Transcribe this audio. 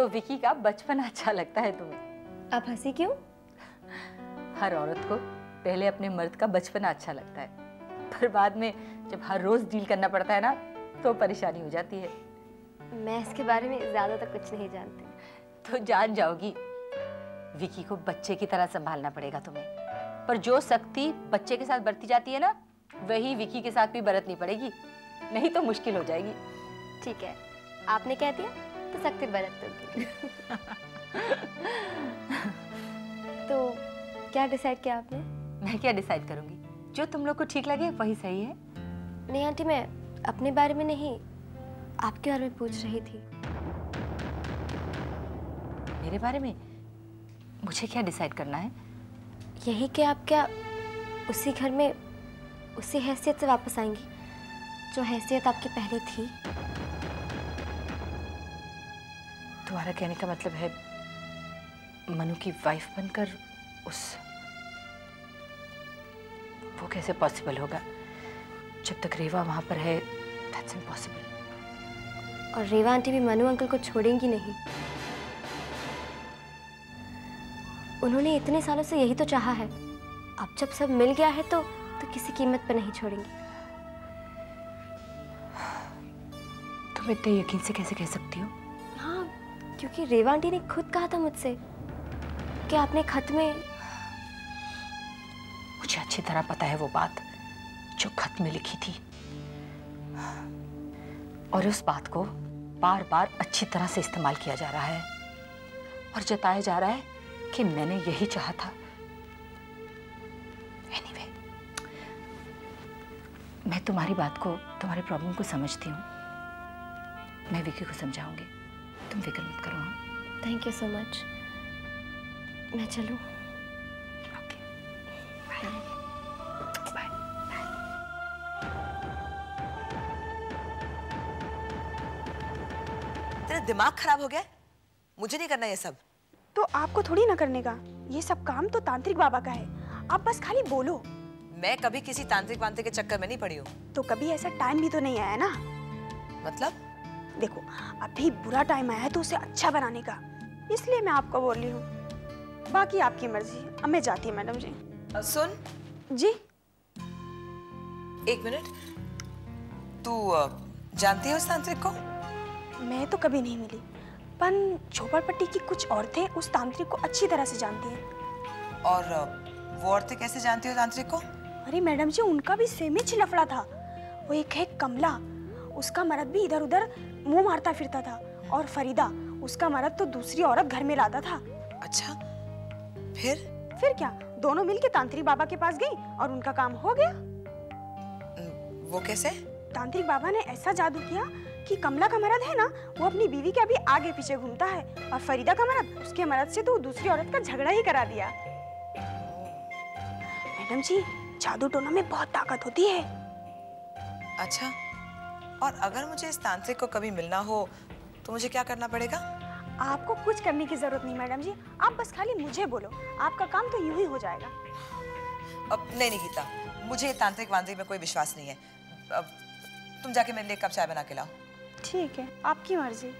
तो विकी का बचपन अच्छा लगता है तुम्हें। आप हँसी क्यों? हर औरत को पहले अपने मर्द का बचपन अच्छा लगता है। पर बाद में जब हर रोज डील करना पड़ता है ना तो परेशानी हो जाती है। मैं इसके बारे में ज़्यादा तो कुछ नहीं जानती। तो जान जाओगी विकी को बच्चे की तरह संभालना पड़ेगा तुम्हें। पर जो शक्ति बच्चे के साथ बरती जाती है ना वही विकी के साथ भी बरतनी पड़ेगी। नहीं तो मुश्किल हो जाएगी। ठीक है आपने कह दिया? तो सख्ती बरत दूँगी तो क्या डिसाइड किया आपने? मैं क्या डिसाइड करूँगी? जो तुम लोग को ठीक लगे वही सही है। नहीं आंटी मैं अपने बारे में नहीं आपके बारे में पूछ रही थी। मेरे बारे में मुझे क्या डिसाइड करना है? यही कि आप क्या उसी घर में उसी हैसियत से वापस आएँगी जो हैसियत आपकी पहले थी? तुम्हारा कहने का मतलब है मनु की वाइफ बनकर उस वो कैसे पॉसिबल होगा? जब तक रेवा वहाँ पर है दैट्स इम्पॉसिबल और रेवा आंटी भी मनु अंकल को छोड़ेंगी नहीं। उन्होंने इतने सालों से यही तो चाहा है। अब जब सब मिल गया है तो तो किसी कीमत पर नहीं छोड़ेंगी। तुम इतने यकीन से कैसे कह सकती हो हाँ? क्योंकि रेवा आंटी ने खुद कहा था मुझसे कि आपने खत में मुझे अच्छी तरह पता है वो बात जो खत में लिखी थी। और उस बात को बार बार अच्छी तरह से इस्तेमाल किया जा रहा है। और जताया जा रहा है कि मैंने यही चाहा था। Anyway, मैं तुम्हारी बात को तुम्हारी प्रॉब्लम को समझती हूँ। मैं विकी को समझाऊँगी। तुम फ़िक्र मत करो हाँ? थैंक यू सो मच मैं चलूँ? तेरा दिमाग खराब हो गया? मुझे नहीं करना ये सब। तो आपको थोड़ी ना करने का। ये सब काम तो तांत्रिक बाबा का है। आप बस खाली बोलो। मैं कभी किसी तांत्रिक वांत्रिक के चक्कर में नहीं पड़ी हूँ। तो कभी ऐसा टाइम भी तो नहीं आया ना? मतलब? देखो अभी बुरा टाइम आया है तो उसे अच्छा बनाने का। इसलिए मैं आपको बोल रही हूँ। बाकी आपकी मर्ज़ी अब मैं जाती हूँ मैडम जी। सुन। जी? एक मिनट। तू जानती है उस तांत्रिक को? मैं तो कभी नहीं मिली। पर झोपड़पट्टी की कुछ औरतें उस तांत्रिक को अच्छी तरह से जानती हैं। और वो औरतें कैसे जानती हो तांत्रिक को? अरे मैडम जी उनका भी सेम ही लफड़ा था। वो एक है कमला। उसका मर्द भी इधर उधर मुँह मारता फिरता था और फरीदा उसका मर्द तो दूसरी औरत घर में लाता था। अच्छा फिर? फिर क्या? दोनों मिलके तांत्रिक बाबा के पास गई और उनका काम हो गया? वो कैसे? तांत्रिक बाबा ने ऐसा जादू किया कि कमला का मर्द है ना वो अपनी बीवी के अभी आगे पीछे घूमता है और फरीदा का मर्द उसके मर्द से तो दूसरी औरत का झगड़ा ही करा दिया। मैडम जी जादू टोना में बहुत ताकत होती है। अच्छा और अगर मुझे इस तांत्रिक को कभी मिलना हो तो मुझे क्या करना पड़ेगा? आपको कुछ करने की ज़रूरत नहीं मैडम जी। आप बस खाली मुझे बोलो। आपका काम तो यूँ ही हो जाएगा। अब नहीं नहीं गीता। मुझे तांत्रिक वांत्रिक में कोई विश्वास नहीं है। अब तुम जाके मेरे लिए कप चाय बना के लाओ। ठीक है। आपकी मर्ज़ी।